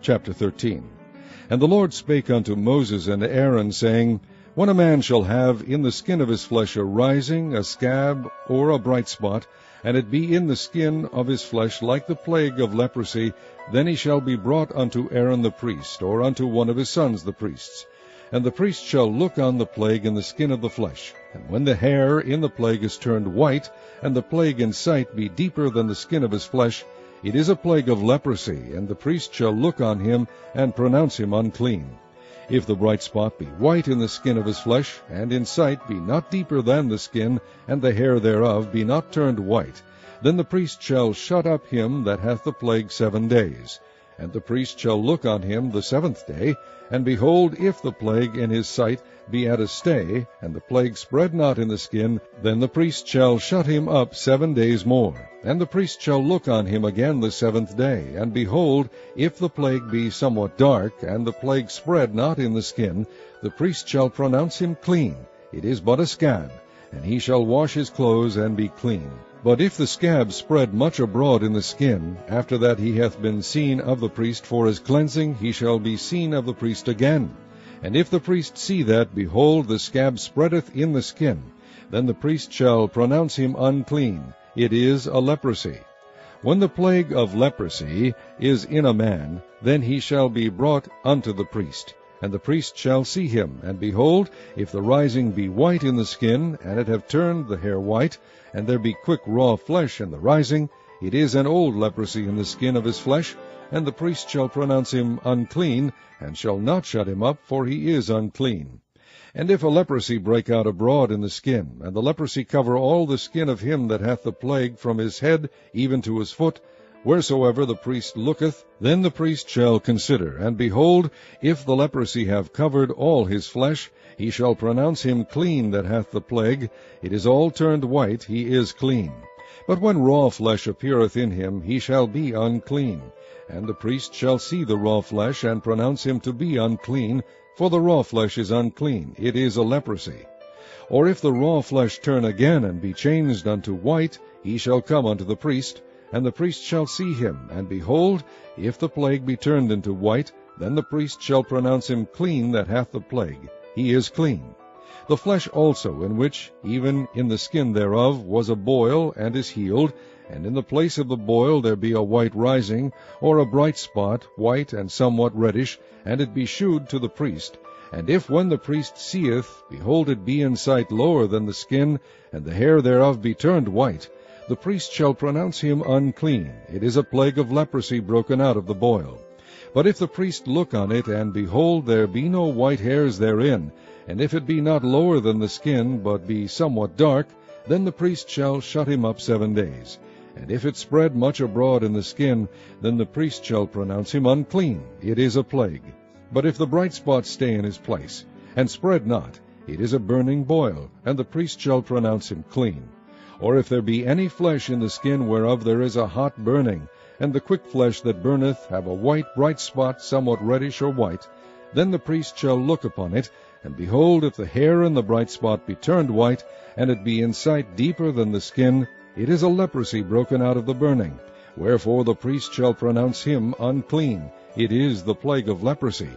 Chapter 13 And the Lord spake unto Moses and Aaron, saying, When a man shall have in the skin of his flesh a rising, a scab, or a bright spot, and it be in the skin of his flesh like the plague of leprosy, then he shall be brought unto Aaron the priest, or unto one of his sons the priests. And the priest shall look on the plague in the skin of the flesh. And when the hair in the plague is turned white, and the plague in sight be deeper than the skin of his flesh, it is a plague of leprosy, and the priest shall look on him, and pronounce him unclean. If the bright spot be white in the skin of his flesh, and in sight be not deeper than the skin, and the hair thereof be not turned white, then the priest shall shut up him that hath the plague seven days. And the priest shall look on him the seventh day, and behold, if the plague in his sight be at a stay, and the plague spread not in the skin, then the priest shall shut him up seven days more. And the priest shall look on him again the seventh day, and behold, if the plague be somewhat dark, and the plague spread not in the skin, the priest shall pronounce him clean. It is but a scab, and he shall wash his clothes and be clean. But if the scab spread much abroad in the skin, after that he hath been seen of the priest for his cleansing, he shall be seen of the priest again. And if the priest see that, behold, the scab spreadeth in the skin, then the priest shall pronounce him unclean. It is a leprosy. When the plague of leprosy is in a man, then he shall be brought unto the priest. And the priest shall see him, and behold, if the rising be white in the skin, and it have turned the hair white, and there be quick raw flesh in the rising, it is an old leprosy in the skin of his flesh, and the priest shall pronounce him unclean, and shall not shut him up, for he is unclean. And if a leprosy break out abroad in the skin, and the leprosy cover all the skin of him that hath the plague from his head even to his foot, Wheresoever the priest looketh, then the priest shall consider, and behold, if the leprosy have covered all his flesh, he shall pronounce him clean that hath the plague. It is all turned white, he is clean. But when raw flesh appeareth in him, he shall be unclean. And the priest shall see the raw flesh, and pronounce him to be unclean, for the raw flesh is unclean, it is a leprosy. Or if the raw flesh turn again, and be changed unto white, he shall come unto the priest, and the priest shall see him, and behold, if the plague be turned into white, then the priest shall pronounce him clean that hath the plague. He is clean. The flesh also, in which, even in the skin thereof, was a boil, and is healed, and in the place of the boil there be a white rising, or a bright spot, white and somewhat reddish, and it be shewed to the priest. And if when the priest seeth, behold it be in sight lower than the skin, and the hair thereof be turned white, the priest shall pronounce him unclean. It is a plague of leprosy broken out of the boil. But if the priest look on it, and behold there be no white hairs therein, and if it be not lower than the skin, but be somewhat dark, then the priest shall shut him up seven days. And if it spread much abroad in the skin, then the priest shall pronounce him unclean. It is a plague. But if the bright spot stay in his place, and spread not, it is a burning boil, and the priest shall pronounce him clean. Or if there be any flesh in the skin whereof there is a hot burning, and the quick flesh that burneth have a white bright spot somewhat reddish or white, then the priest shall look upon it, and behold, if the hair in the bright spot be turned white, and it be in sight deeper than the skin, it is a leprosy broken out of the burning. Wherefore the priest shall pronounce him unclean. It is the plague of leprosy.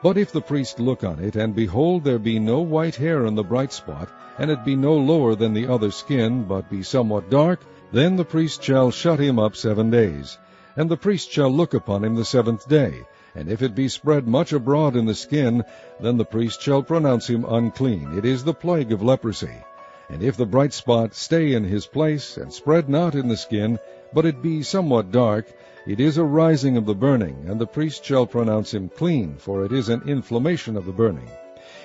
But if the priest look on it, and behold there be no white hair in the bright spot, and it be no lower than the other skin, but be somewhat dark, then the priest shall shut him up seven days. And the priest shall look upon him the seventh day, and if it be spread much abroad in the skin, then the priest shall pronounce him unclean. It is the plague of leprosy. And if the bright spot stay in his place, and spread not in the skin, but it be somewhat dark, it is a rising of the burning, and the priest shall pronounce him clean, for it is an inflammation of the burning.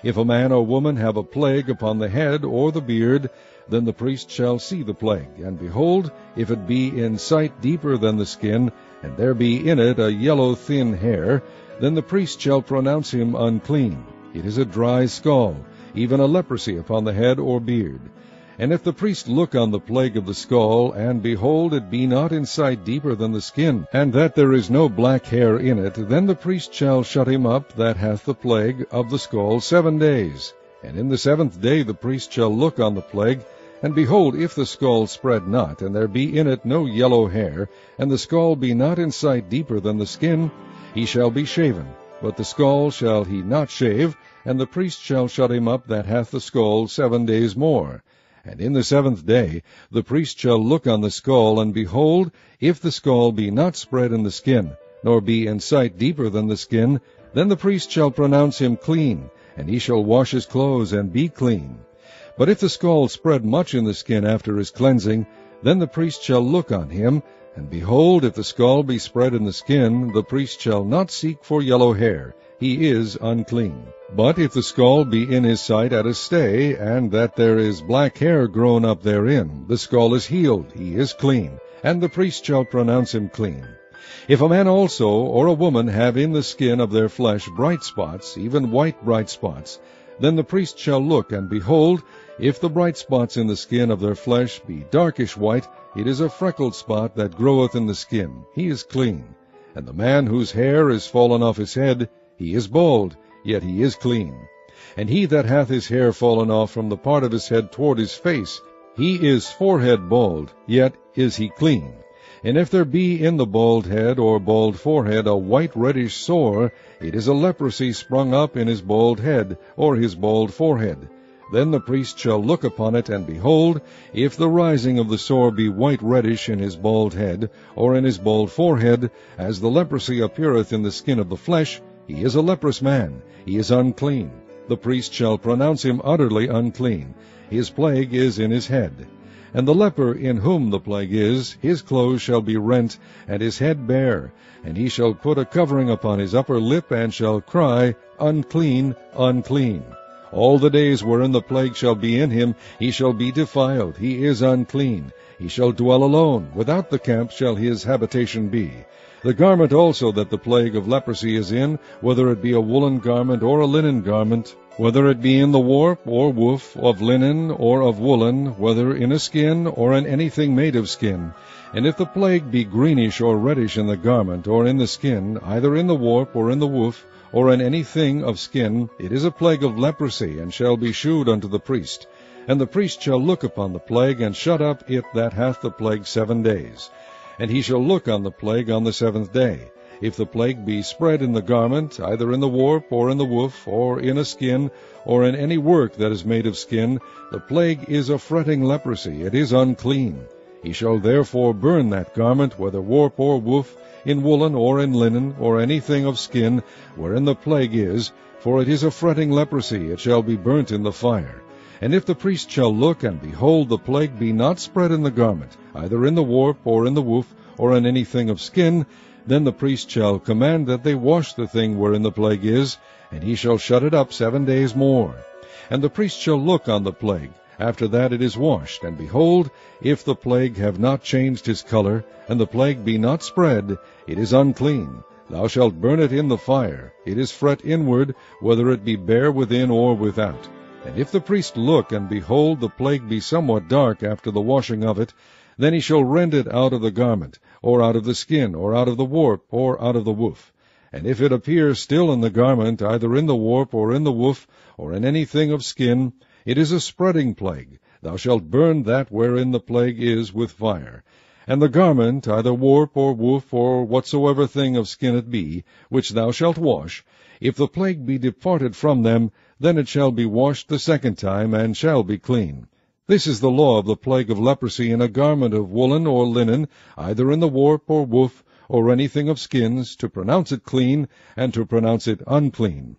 If a man or woman have a plague upon the head or the beard, then the priest shall see the plague, and behold, if it be in sight deeper than the skin, and there be in it a yellow thin hair, then the priest shall pronounce him unclean. It is a dry scall, even a leprosy upon the head or beard. And if the priest look on the plague of the scall, and behold, it be not in sight deeper than the skin, and that there is no black hair in it, then the priest shall shut him up that hath the plague of the scall seven days. And in the seventh day the priest shall look on the plague, and behold, if the scall spread not, and there be in it no yellow hair, and the scall be not in sight deeper than the skin, he shall be shaven, but the scall shall he not shave, and the priest shall shut him up that hath the scall seven days more. And in the seventh day the priest shall look on the scall, and behold, if the scall be not spread in the skin, nor be in sight deeper than the skin, then the priest shall pronounce him clean, and he shall wash his clothes and be clean. But if the scall spread much in the skin after his cleansing, then the priest shall look on him, and behold, if the scall be spread in the skin, the priest shall not seek for yellow hair, he is unclean. But if the scall be in his sight at a stay, and that there is black hair grown up therein, the scall is healed, he is clean, and the priest shall pronounce him clean. If a man also or a woman have in the skin of their flesh bright spots, even white bright spots, then the priest shall look, and behold, if the bright spots in the skin of their flesh be darkish white, it is a freckled spot that groweth in the skin. He is clean. And the man whose hair is fallen off his head, he is bald, yet he is clean. And he that hath his hair fallen off from the part of his head toward his face, he is forehead bald, yet is he clean. And if there be in the bald head or bald forehead a white reddish sore, it is a leprosy sprung up in his bald head or his bald forehead. Then the priest shall look upon it, and behold, if the rising of the sore be white reddish in his bald head, or in his bald forehead, as the leprosy appeareth in the skin of the flesh, he is a leprous man, he is unclean. The priest shall pronounce him utterly unclean. His plague is in his head. And the leper in whom the plague is, his clothes shall be rent, and his head bare, and he shall put a covering upon his upper lip, and shall cry, Unclean, unclean. All the days wherein the plague shall be in him, he shall be defiled, he is unclean. He shall dwell alone, without the camp shall his habitation be. The garment also that the plague of leprosy is in, whether it be a woolen garment or a linen garment, whether it be in the warp or woof, of linen or of woolen, whether in a skin or in anything made of skin. And if the plague be greenish or reddish in the garment or in the skin, either in the warp or in the woof, or in any thing of skin, it is a plague of leprosy, and shall be shewed unto the priest. And the priest shall look upon the plague, and shut up it that hath the plague seven days. And he shall look on the plague on the seventh day. If the plague be spread in the garment, either in the warp, or in the woof, or in a skin, or in any work that is made of skin, the plague is a fretting leprosy, it is unclean. He shall therefore burn that garment, whether warp or woof, in woolen or in linen, or anything of skin, wherein the plague is, for it is a fretting leprosy, it shall be burnt in the fire. And if the priest shall look, and behold, the plague be not spread in the garment, either in the warp, or in the woof, or in anything of skin, then the priest shall command that they wash the thing wherein the plague is, and he shall shut it up seven days more. And the priest shall look on the plague, after that it is washed, and behold, if the plague have not changed his color, and the plague be not spread, it is unclean. Thou shalt burn it in the fire. It is fret inward, whether it be bare within or without. And if the priest look, and behold, the plague be somewhat dark after the washing of it, then he shall rend it out of the garment, or out of the skin, or out of the warp, or out of the woof. And if it appear still in the garment, either in the warp, or in the woof, or in any thing of skin, it is a spreading plague. Thou shalt burn that wherein the plague is with fire. And the garment, either warp or woof, or whatsoever thing of skin it be, which thou shalt wash, if the plague be departed from them, then it shall be washed the second time, and shall be clean. This is the law of the plague of leprosy in a garment of woolen or linen, either in the warp or woof, or anything of skins, to pronounce it clean, and to pronounce it unclean.